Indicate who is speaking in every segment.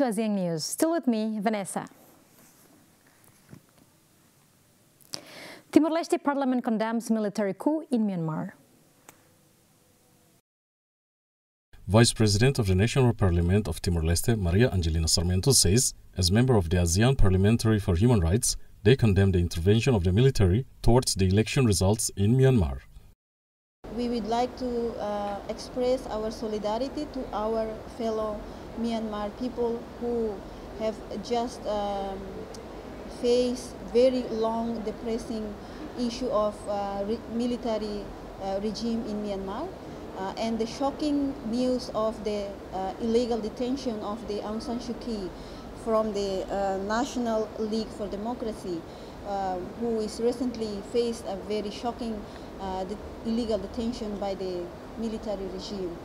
Speaker 1: to ASEAN News. Still with me, Vanessa. Timor-Leste parliament condemns military coup in Myanmar.
Speaker 2: Vice President of the National Parliament of Timor-Leste, Maria Angelina Sarmiento, says, as member of the ASEAN Parliamentary for Human Rights, they condemn the intervention of the military towards the election results in Myanmar.
Speaker 3: We would like to uh, express our solidarity to our fellow Myanmar people who have just um, faced very long, depressing issue of uh, re military uh, regime in Myanmar. Uh, and the shocking news of the uh, illegal detention of the Aung San Suu Kyi from the uh, National League for Democracy, who is recently faced a very shocking de illegal detention by the military regime.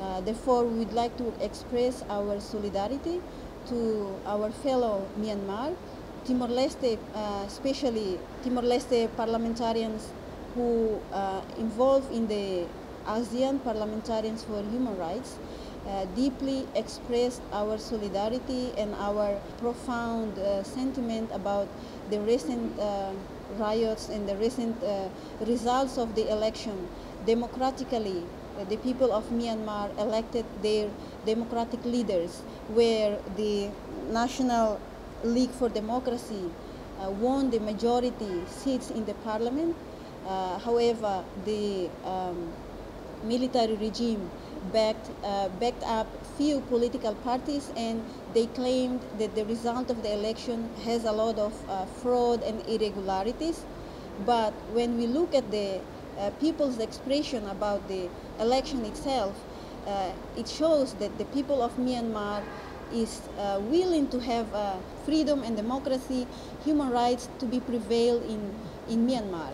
Speaker 3: Uh, therefore, we would like to express our solidarity to our fellow Myanmar, Timor-Leste, uh, especially Timor-Leste parliamentarians who uh, involved in the ASEAN Parliamentarians for Human Rights, uh, deeply expressed our solidarity and our profound uh, sentiment about the recent uh, riots and the recent results of the election democratically the people of Myanmar elected their democratic leaders, where the National League for Democracy uh, won the majority seats in the parliament. Uh, however, the um, military regime backed, uh, backed up few political parties and they claimed that the result of the election has a lot of uh, fraud and irregularities. But when we look at the uh, people's expression about the election itself, uh, it shows that the people of Myanmar is uh, willing to have uh, freedom and democracy, human rights to be prevailed in, in Myanmar.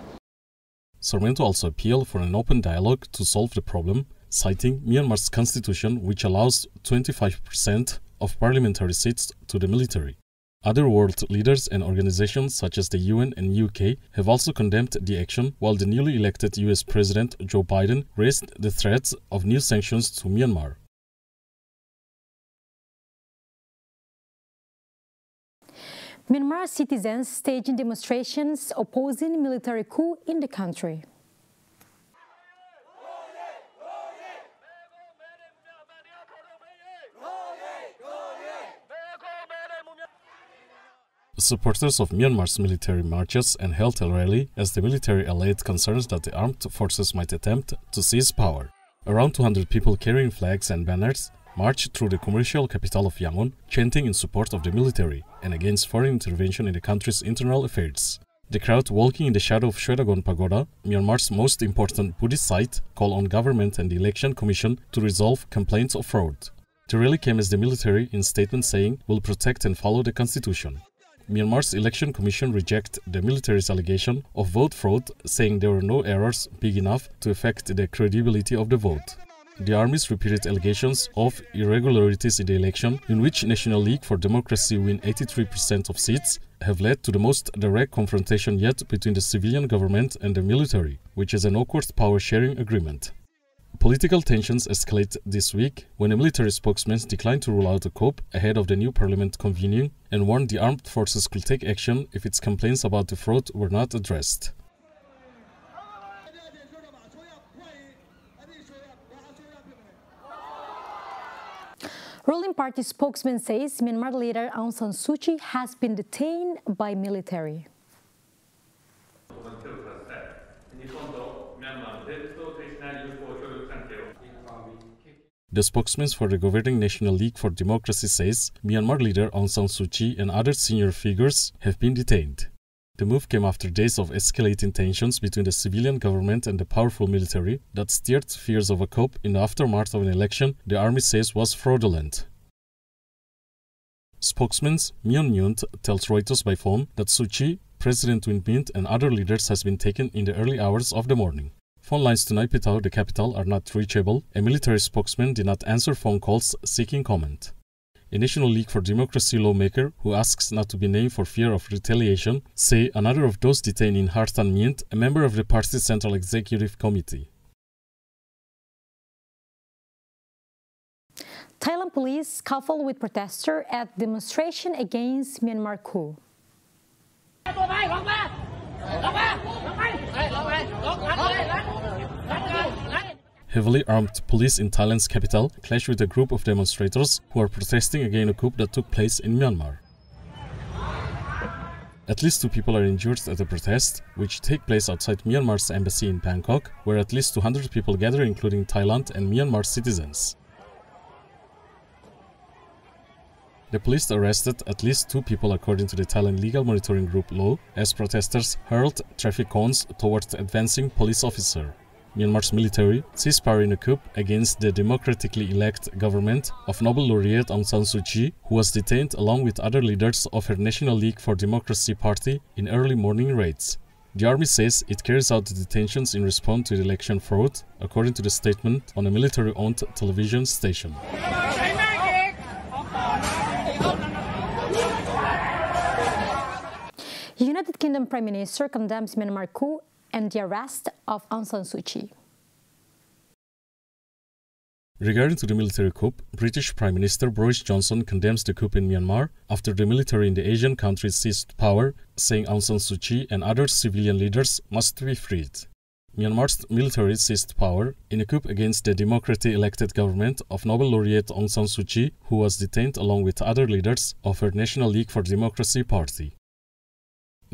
Speaker 2: Sarmiento also appealed for an open dialogue to solve the problem, citing Myanmar's constitution which allows 25% of parliamentary seats to the military. Other world leaders and organizations such as the UN and UK have also condemned the action, while the newly elected US President Joe Biden raised the threats of new sanctions to Myanmar.
Speaker 1: Myanmar citizens staging demonstrations opposing military coup in the country.
Speaker 2: Supporters of Myanmar's military marches and held a rally as the military allayed concerns that the armed forces might attempt to seize power. Around 200 people carrying flags and banners marched through the commercial capital of Yangon, chanting in support of the military and against foreign intervention in the country's internal affairs. The crowd walking in the shadow of Shwedagon Pagoda, Myanmar's most important Buddhist site, called on government and the election commission to resolve complaints of fraud. The rally came as the military, in statement saying, will protect and follow the constitution. Myanmar's election commission rejected the military's allegation of vote fraud, saying there were no errors big enough to affect the credibility of the vote. The army's repeated allegations of irregularities in the election, in which National League for Democracy win 83% of seats, have led to the most direct confrontation yet between the civilian government and the military, which is an awkward power-sharing agreement. Political tensions escalate this week when a military spokesman declined to rule out a coup ahead of the new parliament convening and warned the armed forces could take action if its complaints about the fraud were not addressed.
Speaker 1: Ruling party spokesman says Myanmar leader Aung San Suu Kyi has been detained by military.
Speaker 2: The spokesman for the governing National League for Democracy says Myanmar leader Aung San Suu Kyi and other senior figures have been detained. The move came after days of escalating tensions between the civilian government and the powerful military that stirred fears of a coup in the aftermath of an election the army says was fraudulent. Spokesman Myun Myint tells Reuters by phone that Suu Kyi, President Win Myint and other leaders has been taken in the early hours of the morning. Phone lines to Naypyidaw, the capital, are not reachable. A military spokesman did not answer phone calls seeking comment. A National League for Democracy lawmaker, who asks not to be named for fear of retaliation, say another of those detained in Han Thar Myint, a member of the party's Central Executive Committee.
Speaker 1: Thailand police scuffle with protester at demonstration against Myanmar coup.
Speaker 2: Heavily armed police in Thailand's capital clashed with a group of demonstrators who are protesting against a coup that took place in Myanmar. At least two people are injured at the protest, which take place outside Myanmar's embassy in Bangkok, where at least 200 people gather including Thailand and Myanmar citizens. The police arrested at least two people according to the Thailand Legal Monitoring Group law as protesters hurled traffic cones towards the advancing police officer. Myanmar's military seized power in a coup against the democratically elected government of Nobel laureate Aung San Suu Kyi, who was detained along with other leaders of her National League for Democracy party in early morning raids. The army says it carries out the detentions in response to the election fraud, according to the statement on a military-owned television station.
Speaker 1: United Kingdom Prime Minister condemns Myanmar coup and the arrest of Aung San Suu Kyi.
Speaker 2: Regarding to the military coup, British Prime Minister Boris Johnson condemns the coup in Myanmar after the military in the Asian country seized power, saying Aung San Suu Kyi and other civilian leaders must be freed. Myanmar's military seized power in a coup against the democratically elected government of Nobel laureate Aung San Suu Kyi, who was detained along with other leaders of her National League for Democracy party.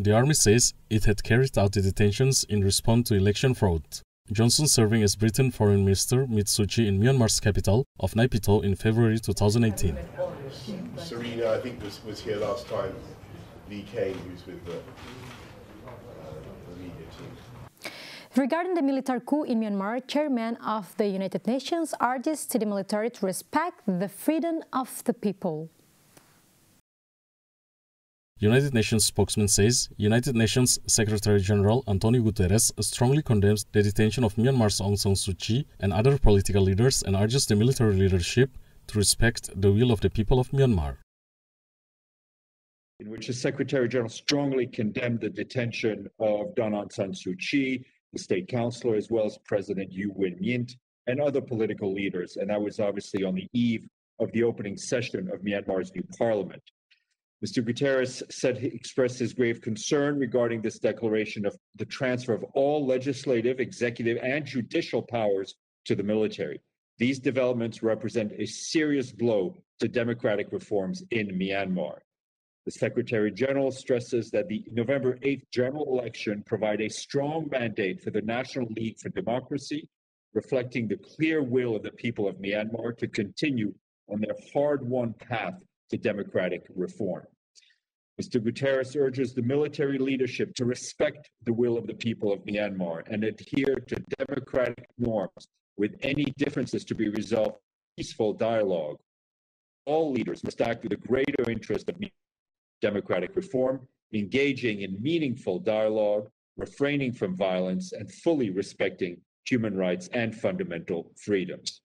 Speaker 2: The army says it had carried out the detentions in response to election fraud. Johnson serving as Britain Foreign Minister met Suu Kyi in Myanmar's capital of Naypyidaw in February 2018.
Speaker 4: Serena, I think, was, was here last time. Lee Kane, who's with the, uh, the media team.
Speaker 1: Regarding the military coup in Myanmar, Chairman of the United Nations urges to the military to respect the freedom of the people.
Speaker 2: United Nations spokesman says United Nations Secretary General Antonio Guterres strongly condemns the detention of Myanmar's Aung San Suu Kyi and other political leaders and urges the military leadership to respect the will of the people of Myanmar.
Speaker 5: In which the Secretary General strongly condemned the detention of Daw Aung San Suu Kyi, the state councilor, as well as President U Win Myint and other political leaders. And that was obviously on the eve of the opening session of Myanmar's new parliament. Mr. Guterres said he expressed his grave concern regarding this declaration of the transfer of all legislative, executive, and judicial powers to the military. These developments represent a serious blow to democratic reforms in Myanmar. The Secretary General stresses that the November 8th general election provide a strong mandate for the National League for Democracy, reflecting the clear will of the people of Myanmar to continue on their hard-won path to democratic reform. Mr. Guterres urges the military leadership to respect the will of the people of Myanmar and adhere to democratic norms, with any differences to be resolved peaceful dialogue. All leaders must act with a greater interest of democratic reform, engaging in meaningful dialogue, refraining from violence, and fully respecting human rights and fundamental freedoms.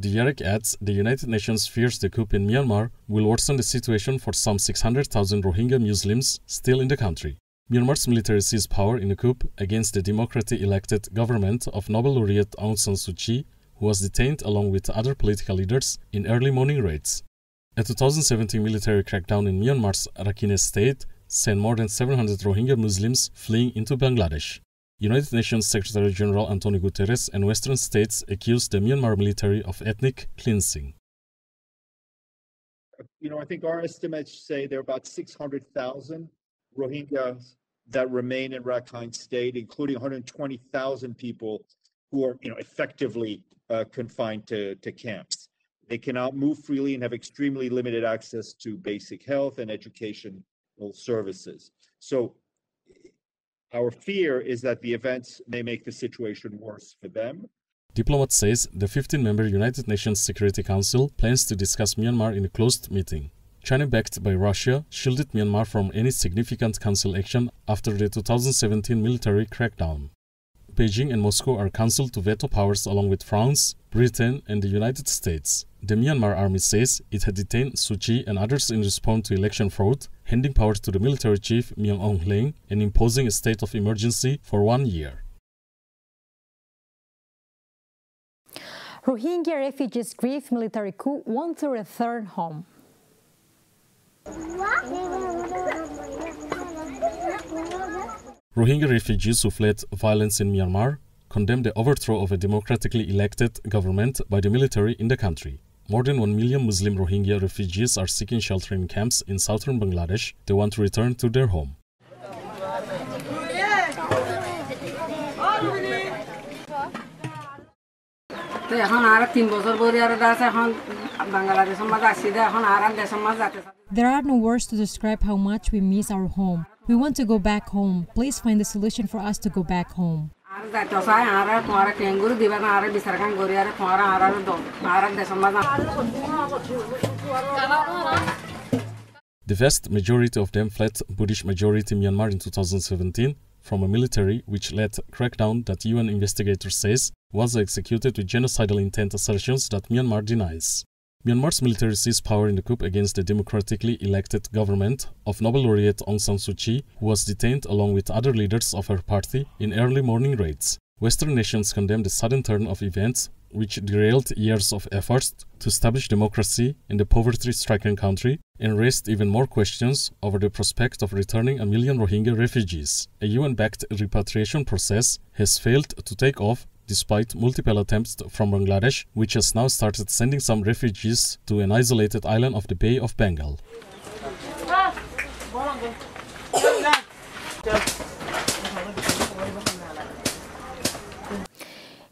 Speaker 2: Dujarric adds the United Nations fears the coup in Myanmar will worsen the situation for some 600,000 Rohingya Muslims still in the country. Myanmar's military seized power in a coup against the democratically elected government of Nobel laureate Aung San Suu Kyi, who was detained along with other political leaders in early morning raids. A 2017 military crackdown in Myanmar's Rakhine state sent more than 700 Rohingya Muslims fleeing into Bangladesh. United Nations Secretary General Antonio Guterres and Western states accused the Myanmar military of ethnic cleansing.
Speaker 5: You know, I think our estimates say there are about 600,000 Rohingyas that remain in Rakhine State, including 120,000 people who are, you know, effectively uh, confined to, to camps. They cannot move freely and have extremely limited access to basic health and educational services. So our fear is that the events may make the situation worse for them.
Speaker 2: Diplomat says the 15-member United Nations Security Council plans to discuss Myanmar in a closed meeting. China, backed by Russia, shielded Myanmar from any significant council action after the 2017 military crackdown. Beijing and Moscow are counselled to veto powers along with France, Britain, and the United States. The Myanmar army says it had detained Suu Kyi and others in response to election fraud, handing power to the military chief Min Aung Hlaing and imposing a state of emergency for one year.
Speaker 1: Rohingya refugees grieve military coup want to return home.
Speaker 2: Rohingya refugees who fled violence in Myanmar condemned the overthrow of a democratically elected government by the military in the country. More than 1 million Muslim Rohingya refugees are seeking shelter in camps in southern Bangladesh. They want to return to their home.
Speaker 6: There are no words to describe how much we miss our home. We want to go back home. Please find a solution for us to go back home.
Speaker 2: The vast majority of them fled Buddhist majority Myanmar in 2017 from a military which led crackdown that UN investigators says was executed with genocidal intent assertions that Myanmar denies. Myanmar's military seized power in the coup against the democratically elected government of Nobel laureate Aung San Suu Kyi, who was detained along with other leaders of her party in early morning raids. Western nations condemned the sudden turn of events, which derailed years of efforts to establish democracy in the poverty-stricken country and raised even more questions over the prospect of returning a million Rohingya refugees. A UN-backed repatriation process has failed to take off despite multiple attempts from Bangladesh, which has now started sending some refugees to an isolated island of the Bay of Bengal.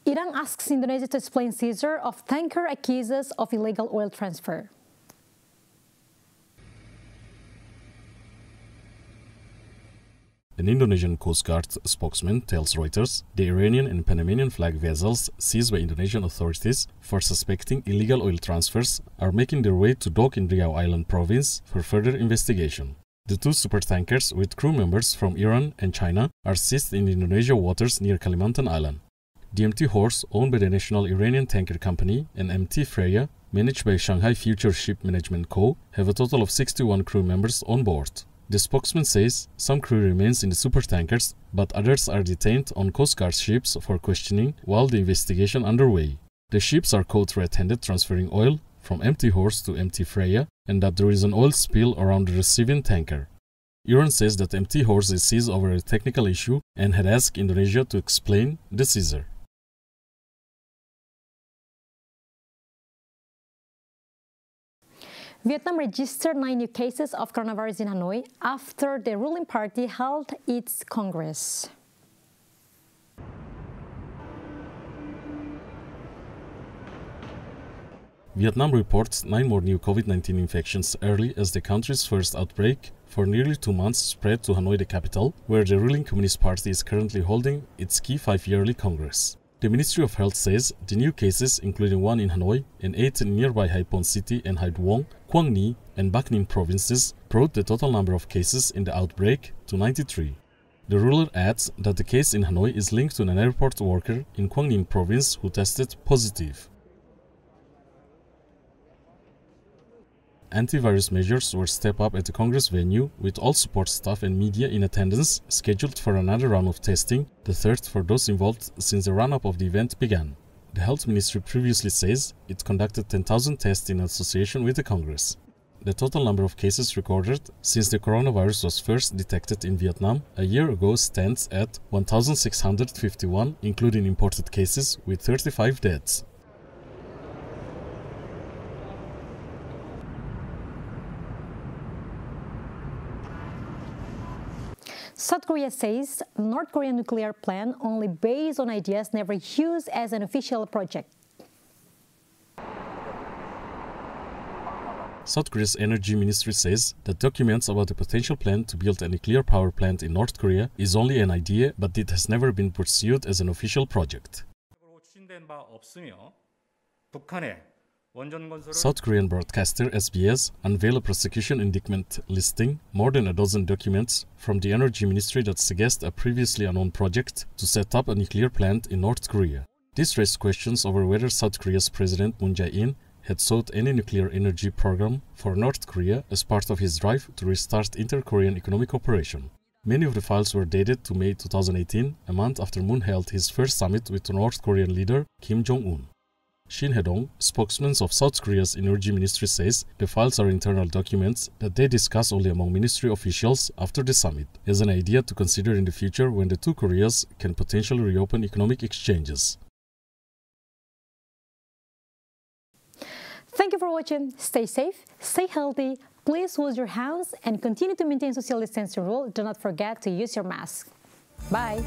Speaker 1: Iran asks Indonesia to explain seizure of tanker accuses of illegal oil transfer.
Speaker 2: An Indonesian Coast Guard spokesman tells Reuters the Iranian and Panamanian flag vessels seized by Indonesian authorities for suspecting illegal oil transfers are making their way to dock in Riau Island province for further investigation. The two supertankers with crew members from Iran and China are seized in Indonesia waters near Kalimantan Island. The MT Horse, owned by the National Iranian Tanker Company, and MT Freya, managed by Shanghai Future Ship Management Co., have a total of 61 crew members on board. The spokesman says some crew remains in the supertankers, but others are detained on Coast Guard ships for questioning while the investigation underway. The ships are caught red-handed transferring oil from MT Horse to MT Freya and that there is an oil spill around the receiving tanker. Iran says that MT Horse is seized over a technical issue and had asked Indonesia to explain the seizure.
Speaker 1: Vietnam registered nine new cases of coronavirus in Hanoi after the ruling party held its Congress.
Speaker 2: Vietnam reports nine more new COVID 19 infections early as the country's first outbreak for nearly two months spread to Hanoi, the capital, where the ruling Communist Party is currently holding its key five yearly Congress. The Ministry of Health says the new cases, including one in Hanoi and eight in nearby Haiphong City and Hai Duong, Quang Ninh, and Bac Ninh provinces, brought the total number of cases in the outbreak to 93. The ruler adds that the case in Hanoi is linked to an airport worker in Quang Ninh province who tested positive. Antivirus measures were stepped up at the Congress venue, with all support staff and media in attendance, scheduled for another round of testing, the third for those involved since the run-up of the event began. The Health Ministry previously says it conducted 10,000 tests in association with the Congress. The total number of cases recorded since the coronavirus was first detected in Vietnam a year ago stands at 1,651, including imported cases, with 35 deaths.
Speaker 1: South Korea says North Korean nuclear plan only based on ideas never used as an official project.
Speaker 2: South Korea's energy ministry says that documents about the potential plan to build a nuclear power plant in North Korea is only an idea, but it has never been pursued as an official project. South Korean broadcaster SBS unveiled a prosecution indictment listing more than a dozen documents from the energy ministry that suggest a previously unknown project to set up a nuclear plant in North Korea. This raised questions over whether South Korea's President Moon Jae-in had sought any nuclear energy program for North Korea as part of his drive to restart inter-Korean economic cooperation. Many of the files were dated to May 2018, a month after Moon held his first summit with North Korean leader Kim Jong-un. Shin Hedong, spokesman of South Korea's Energy Ministry says the files are internal documents that they discuss only among ministry officials after the summit, as an idea to consider in the future when the two Koreas can potentially reopen economic exchanges.
Speaker 1: Thank you for watching. Stay safe, stay healthy, please wash your hands and continue to maintain social distancing rule. Do not forget to use your mask. Bye.